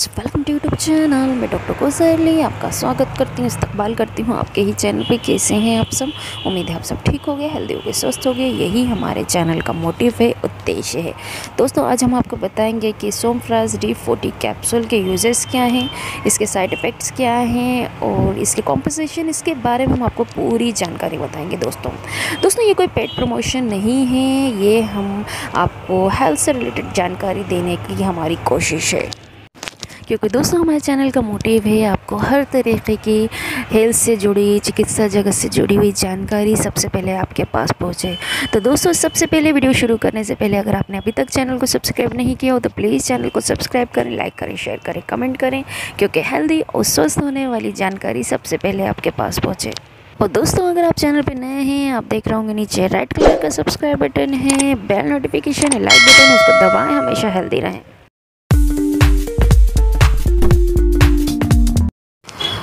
Friends welcome to YouTube channel मैं doctor कोसरली आपका स्वागत करती हूँ, इस्तकबाल करती हूँ आपके ही चैनल पे। कैसे हैं आप सब? उम्मीद है आप सब ठीक हो गए हेल्दी हो गए स्वस्थ हो गए यही हमारे चैनल का मोटिव है, उद्देश्य है। दोस्तों, आज हम आपको बताएँगे कि सोमफ्राज डी फोर्टी कैप्सूल के यूजेस क्या हैं, इसके साइड इफ़ेक्ट्स क्या हैं, और इसके कॉम्पोजिशन इसके बारे में हम आपको पूरी जानकारी बताएँगे दोस्तों। दोस्तों, ये कोई पेड प्रमोशन नहीं है, ये हम आपको हेल्थ से रिलेटेड जानकारी देने की हमारी कोशिश है। क्योंकि दोस्तों हमारे चैनल का मोटिव है आपको हर तरीके की हेल्थ से जुड़ी, चिकित्सा जगत से जुड़ी हुई जानकारी सबसे पहले आपके पास पहुँचे। तो दोस्तों, सबसे पहले वीडियो शुरू करने से पहले अगर आपने अभी तक चैनल को सब्सक्राइब नहीं किया हो तो प्लीज़ चैनल को सब्सक्राइब करें, लाइक करें, शेयर करें, कमेंट करें, क्योंकि हेल्दी और स्वस्थ होने वाली जानकारी सबसे पहले आपके पास पहुँचे। और दोस्तों, अगर आप चैनल पर नए हैं, आप देख रहे होंगे नीचे रेड कलर का सब्सक्राइब बटन है, बेल नोटिफिकेशन है लाइक बटन है, उसको दबाएँ, हमेशा हेल्दी रहें।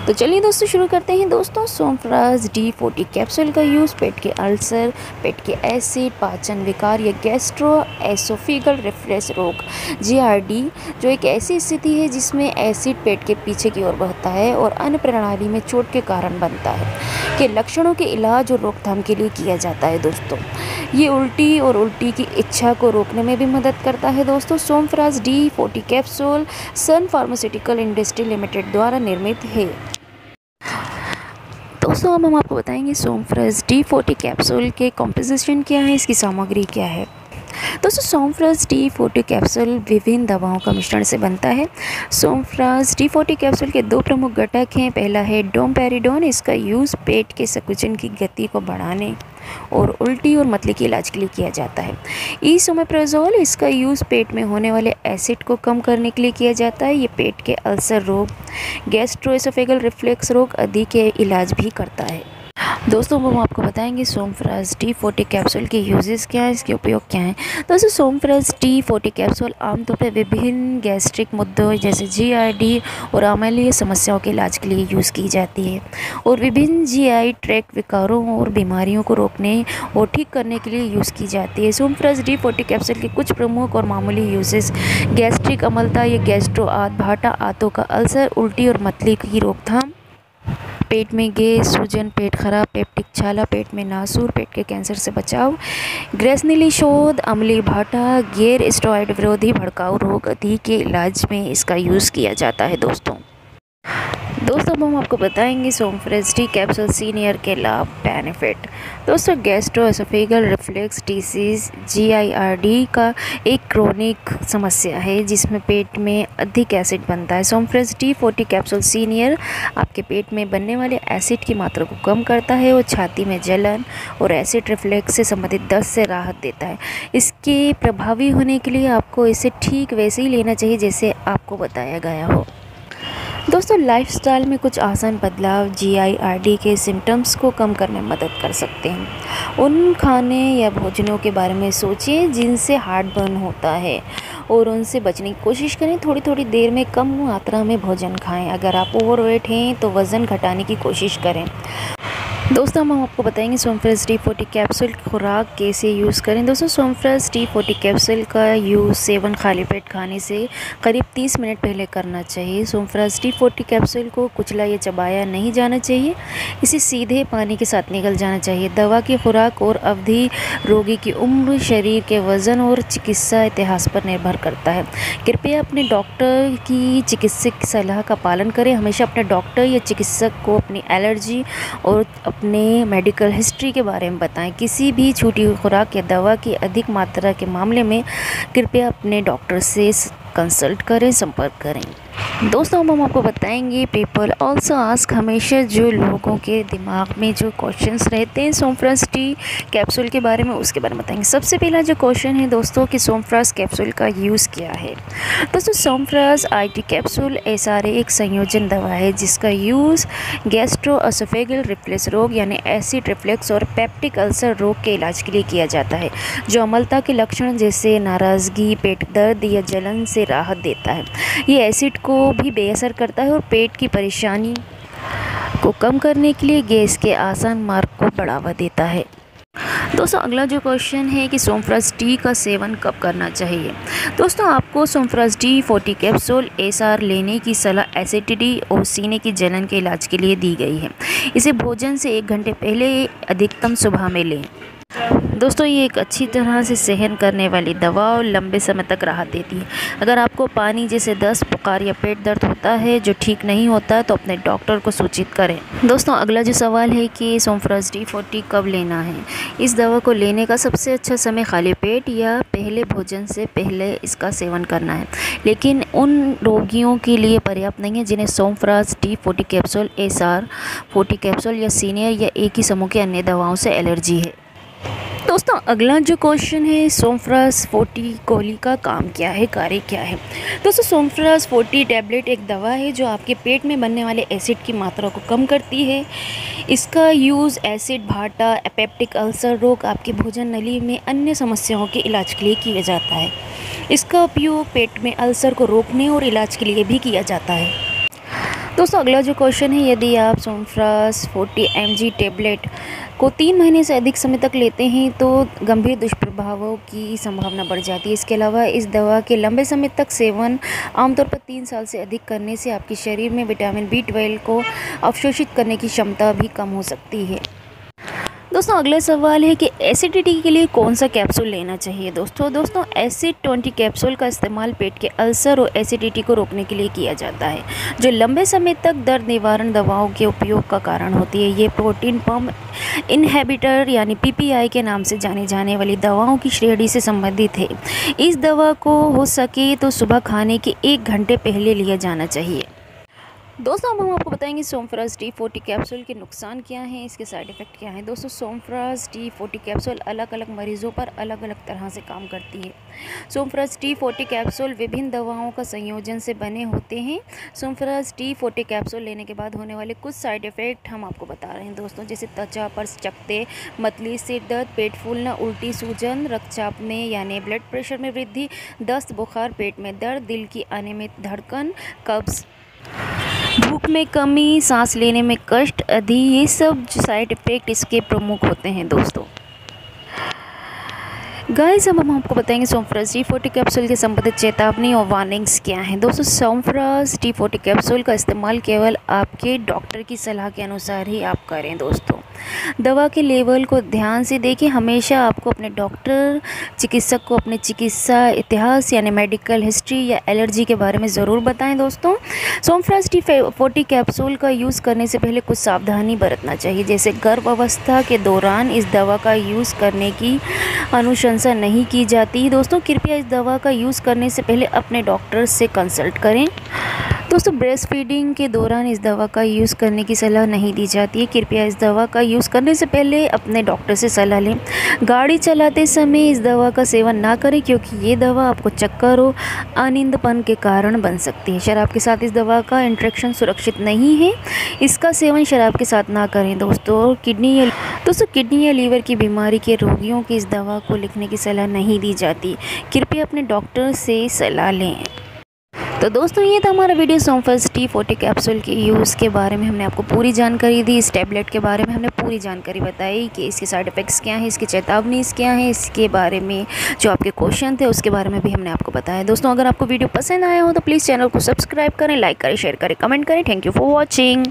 तो चलिए दोस्तों, शुरू करते हैं। दोस्तों, सोमफ्राज डी फोर्टी कैप्सूल का यूज़ पेट के अल्सर, पेट के एसिड पाचन विकार, या गैस्ट्रो एसोफिगल रिफ्लेक्स रोग। जीआरडी जो एक ऐसी स्थिति है जिसमें एसिड पेट के पीछे की ओर बहता है और अन्य प्रणाली में चोट के कारण बनता है, के लक्षणों के इलाज और रोकथाम के लिए किया जाता है दोस्तों। ये उल्टी और उल्टी की इच्छा को रोकने में भी मदद करता है दोस्तों। Somfraz D forty capsule Sun pharmaceutical industry limited द्वारा निर्मित है। दोस्तों, अब हम आपको बताएँगे सोमफ्रेस डी फोर्टी कैप्सूल के कॉम्पोजिशन क्या है, इसकी सामग्री क्या है। दोस्तों सोमफ्राज डी फोर्टी कैप्सूल विभिन्न दवाओं का मिश्रण से बनता है। सोमफ्राज डी फोर्टी कैप्सूल के दो प्रमुख घटक हैं। पहला है डोमपेरिडोन, इसका यूज़ पेट के सकुचन की गति को बढ़ाने और उल्टी और मतली के इलाज के लिए किया जाता है। ईसोमेप्रोजोल इसका यूज़ पेट में होने वाले एसिड को कम करने के लिए किया जाता है। ये पेट के अल्सर रोग गैस्ट्रोएसोफेगल रिफ्लेक्स रोग आदि के इलाज भी करता है। दोस्तों हम आपको बताएँगे सोमफ्राज टी फोर्टी कैप्सूल के यूजेस क्या हैं, इसके उपयोग क्या हैं। दोस्तों सोमफ्राज टी फोर्टी कैप्सूल आमतौर पर विभिन्न गैस्ट्रिक मुद्दों जैसे जीआईडी और अमेलिय समस्याओं के इलाज के लिए यूज़ की जाती है। और विभिन्न जीआई ट्रैक विकारों और बीमारियों को रोकने और ठीक करने के लिए यूज़ की जाती है। सोमफ्राज डी फोर्टी कैप्सूल के कुछ प्रमुख और मामूली यूजेस गैस्ट्रिक अमलता या गैस्ट्रो आद, भाटा आतों का अल्सर, उल्टी और मतली की रोकथाम पेट में गैस सूजन पेट खराब, पेप्टिक छाला पेट में नासूर, पेट के कैंसर से बचाव ग्रेसनीली शोध अमली भाटा, गैर स्टॉइड विरोधी भड़काऊ रोग आदि के इलाज में इसका यूज़ किया जाता है, दोस्तों। दोस्तों, अब हम आपको बताएँगे सोमफ्रेस्टी कैप्सूल सीनियर के लाभ बेनिफिट दोस्तों गैस्ट्रोएसोफेगल रिफ्लेक्स डिसीज़ जीआईआरडी का एक क्रोनिक समस्या है, जिसमें पेट में अधिक एसिड बनता है। Somfraz D forty capsule senior आपके पेट में बनने वाले एसिड की मात्रा को कम करता है और छाती में जलन और एसिड रिफ्लेक्स से संबंधित दस्त से राहत देता है। इसके प्रभावी होने के लिए आपको इसे ठीक वैसे ही लेना चाहिए, जैसे आपको बताया गया हो। दोस्तों लाइफस्टाइल में कुछ आसान बदलाव जीआईआरडी के सिम्टम्स को कम करने में मदद कर सकते हैं। उन खाने या भोजनों के बारे में सोचिए जिनसे हार्ट बर्न होता है और उनसे बचने की कोशिश करें। थोड़ी थोड़ी देर में कम मात्रा में भोजन खाएँ। अगर आप ओवरवेट हैं तो वज़न घटाने की कोशिश करें। दोस्तों, हम आपको बताएँगे सोमफ्रेस डी फोर्टी कैप्सूल खुराक कैसे यूज़ करें। दोस्तों सोमफ्रेस डी फोर्टी कैप्सूल का यूज़ सेवन खाली पेट खाने से करीब 30 मिनट पहले करना चाहिए। सोमफ्रेस डी फोर्टी कैप्सूल को कुचला या चबाया नहीं जाना चाहिए। इसे सीधे पानी के साथ निकल जाना चाहिए। दवा की खुराक और अवधि रोगी की उम्र, शरीर के वज़न और चिकित्सा इतिहास पर निर्भर करता है। कृपया अपने डॉक्टर की चिकित्सक सलाह का पालन करें। हमेशा अपने डॉक्टर या चिकित्सक को अपनी एलर्जी और अपने मेडिकल हिस्ट्री के बारे में बताएँ। किसी भी छूटी हुई खुराक या दवा की अधिक मात्रा के मामले में कृपया अपने डॉक्टर से कंसल्ट करें, संपर्क करें। दोस्तों, अब हम आपको बताएँगे पीपल ऑल्सो आस्क हमेशा जो लोगों के दिमाग में जो क्वेश्चंस रहते हैं सोमफ्रास टी कैप्सूल के बारे में, उसके बारे में बताएँगे। सबसे पहला जो क्वेश्चन है दोस्तों कि सोमफ्रास कैप्सूल का यूज़ क्या है? दोस्तों सोमफ्रास आईटी कैप्सूल एस एक संयोजन दवा है, जिसका यूज़ गैस्ट्रो असोफेगल रिफ्लेक्स रोग यानी एसिड रिफ्लेक्स और पेप्टिक अल्सर रोग के इलाज के लिए किया जाता है, जो अमलता के लक्षण जैसे नाराज़गी, पेट दर्द या जलन से राहत देता है। ये एसिड को भी बेअसर करता है और पेट की परेशानी को कम करने के लिए गैस के आसान मार्ग को बढ़ावा देता है। दोस्तों, अगला जो क्वेश्चन है कि सोमफ्राज टी का सेवन कब करना चाहिए? दोस्तों, आपको Somfraz T, forty capsule, S R लेने की सलाह, एसिडिटी और सीने की जलन के इलाज के लिए दी गई है। इसे भोजन से एक घंटे पहले अधिकतम सुबह में लें। दोस्तों, ये एक अच्छी तरह से सहन करने वाली दवा और लंबे समय तक राहत देती है। अगर आपको पानी जैसे दस्त बुखार या पेट दर्द होता है जो ठीक नहीं होता तो अपने डॉक्टर को सूचित करें। दोस्तों, अगला जो सवाल है कि सोमफ्राज डी फोर्टी कब लेना है? इस दवा को लेने का सबसे अच्छा समय खाली पेट या पहले भोजन से पहले इसका सेवन करना है? लेकिन उन रोगियों के लिए पर्याप्त नहीं है जिन्हें Somfraz D forty capsule S R forty capsule या सीनियर या एक ही समूह की अन्य दवाओं से एलर्जी है। दोस्तों, अगला जो क्वेश्चन है सोमफ्रास फोर्टी गोली का काम क्या है, कार्य क्या है? दोस्तों सोमफ्रास फोर्टी टैबलेट एक दवा है जो आपके पेट में बनने वाले एसिड की मात्रा को कम करती है। इसका यूज़ एसिड भाटा एपेप्टिक अल्सर रोग आपके भोजन नली में अन्य समस्याओं के इलाज के लिए किया जाता है। इसका उपयोग पेट में अल्सर को रोकने और इलाज के लिए भी किया जाता है। दोस्तों, अगला जो क्वेश्चन है, यदि आप सोमफ्रास 40 एम टेबलेट को तीन महीने से अधिक समय तक लेते हैं तो गंभीर दुष्प्रभावों की संभावना बढ़ जाती है। इसके अलावा, इस दवा के लंबे समय तक सेवन आमतौर पर तीन साल से अधिक करने से आपके शरीर में विटामिन बी ट्वेल्व को अवशोषित करने की क्षमता भी कम हो सकती है। दोस्तों, अगला सवाल है कि एसिडिटी के लिए कौन सा कैप्सूल लेना चाहिए? दोस्तों दोस्तों एसिड ट्वेंटी कैप्सूल का इस्तेमाल पेट के अल्सर और एसिडिटी को रोकने के लिए किया जाता है, जो लंबे समय तक दर्द निवारण दवाओं के उपयोग का कारण होती है। ये प्रोटीन पम्प इनहेबिटर यानी पीपीआई के नाम से जाने जाने वाली दवाओं की श्रेणी से संबंधित है। इस दवा को हो सके तो सुबह खाने के एक घंटे पहले लिया जाना चाहिए। दोस्तों, अब हम आपको बताएँगे सोमफ्राज टी फोर्टी कैप्सूल के नुकसान क्या हैं, इसके साइड इफ़ेक्ट क्या हैं। दोस्तों, सोमफ्राज टी फोर्टी कैप्सूल अलग अलग मरीज़ों पर अलग अलग तरह से काम करती है। सोमफ्राज टी फोर्टी कैप्सूल विभिन्न दवाओं का संयोजन से बने होते हैं। सोमफ्राज टी फोर्टी कैप्सूल लेने के बाद होने वाले कुछ साइड इफ़ेक्ट हम आपको बता रहे हैं दोस्तों, जैसे त्वचा पर चकते, मतली सिर दर्द, पेट फूलना, उल्टी सूजन, रक्तचाप में, यानी ब्लड प्रेशर में वृद्धि, दस्त, बुखार, पेट में दर्द, दिल की अनियमित धड़कन, कब्ज़। भूख में कमी, सांस लेने में कष्ट, आदि, ये सब साइड इफ़ेक्ट इसके प्रमुख होते हैं दोस्तों। गाइस अब हम आपको बताएँगे सोमफ्रास डी फोर्टी कैप्सूल के संबंधित चेतावनी और वार्निंग्स क्या हैं। दोस्तों सोमफ्रास डी फोर्टी कैप्सूल का इस्तेमाल केवल आपके डॉक्टर की सलाह के अनुसार ही आप करें दोस्तों। दवा के लेवल को ध्यान से देखें। हमेशा आपको अपने डॉक्टर, चिकित्सक को अपने चिकित्सा इतिहास यानी मेडिकल हिस्ट्री या एलर्जी के बारे में ज़रूर बताएँ दोस्तों। सोमफ्राज टी फोर्टी कैप्सूल का यूज़ करने से पहले कुछ सावधानी बरतना चाहिए। जैसे गर्भ अवस्था के दौरान इस दवा का यूज़ करने की अनुशंसा नहीं की जाती। दोस्तों, कृपया इस दवा का यूज़ करने से पहले अपने डॉक्टर से कंसल्ट करें। दोस्तों ब्रेस्ट फीडिंग के दौरान इस दवा का यूज़ करने की सलाह नहीं दी जाती है। कृपया इस दवा का यूज़ करने से पहले अपने डॉक्टर से सलाह लें। गाड़ी चलाते समय इस दवा का सेवन ना करें, क्योंकि ये दवा आपको चक्कर और अनिंदपन के कारण बन सकती है। शराब के साथ इस दवा का इंट्रेक्शन सुरक्षित नहीं है। इसका सेवन शराब के साथ ना करें दोस्तों। किडनी या दोस्तों, किडनी या लीवर की बीमारी के रोगियों की इस दवा को लिखने की सलाह नहीं दी जाती। कृपया अपने डॉक्टर से सलाह लें। तो दोस्तों, ये था हमारा video Somfraz T forty capsule के यूज़ के बारे में। हमने आपको पूरी जानकारी दी, इस टैबलेट के बारे में हमने पूरी जानकारी बताई कि इसके साइड इफ़ेक्ट्स क्या हैं, इसकी चेतावनी क्या हैं, इसके बारे में जो आपके क्वेश्चन थे, उसके बारे में भी हमने आपको बताया। दोस्तों, अगर आपको वीडियो पसंद आया हो तो प्लीज़ चैनल को सब्सक्राइब करें लाइक करें शेयर करें कमेंट करें। Thank you for watching